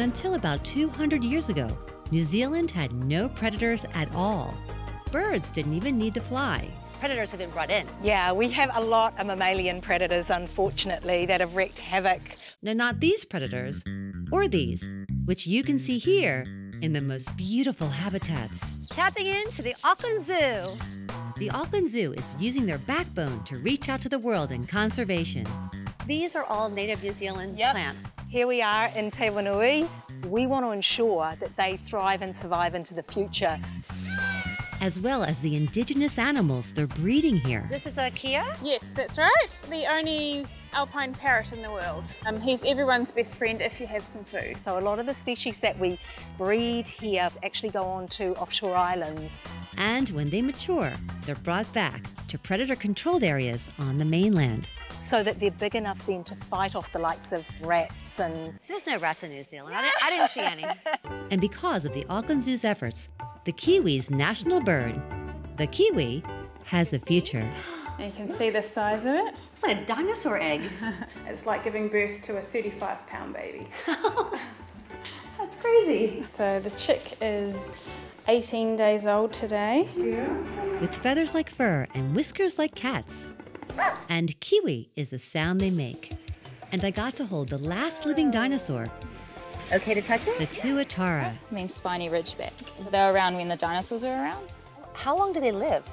Until about 200 years ago, New Zealand had no predators at all. Birds didn't even need to fly. Predators have been brought in. Yeah, we have a lot of mammalian predators, unfortunately, that have wreaked havoc. Now, not these predators, or these, which you can see here in the most beautiful habitats. Tapping into the Auckland Zoo. The Auckland Zoo is using their backbone to reach out to the world in conservation. These are all native New Zealand Yep. plants. Here we are in Te Wao Nui. We want to ensure that they thrive and survive into the future. as well as the indigenous animals they're breeding here. This is a Kea. Yes, that's right. The only alpine parrot in the world. Um, he's everyone's best friend if you have some food. So a lot of the species that we breed here actually go on to offshore islands. And when they mature, they're brought back to predator controlled areas on the mainland. so that they're big enough then to fight off the likes of rats and There's no rats in New Zealand. I didn't, I didn't see any. And because of the Auckland Zoo's efforts, the Kiwi's national bird, the kiwi, has a future. And you can see the size of it. It's like a dinosaur egg. It's like giving birth to a 35 pound baby. That's crazy. So the chick is 18 days old today. Yeah. with feathers like fur and whiskers like cats. And kiwi is the sound they make. And I got to hold the last living dinosaur, Okay to touch it? the tuatara. means spiny ridgeback. They were around when the dinosaurs were around. How long do they live?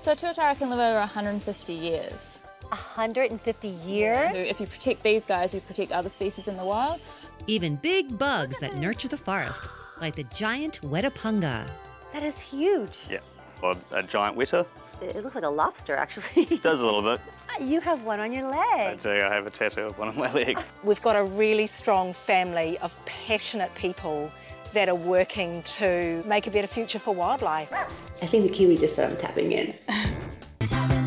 So tuatara can live over 150 years. 150 years? So if you protect these guys, you protect other species in the wild. Even big bugs that nurture the forest, like the giant wetapunga. That is huge. Yeah, or a giant weta. It looks like a lobster, actually. Does a little bit. Uh, you have one on your leg. I do, I have a tattoo of one on my leg. we've got a really strong family of passionate people that are working to make a better future for wildlife. I think the kiwi just started tapping in.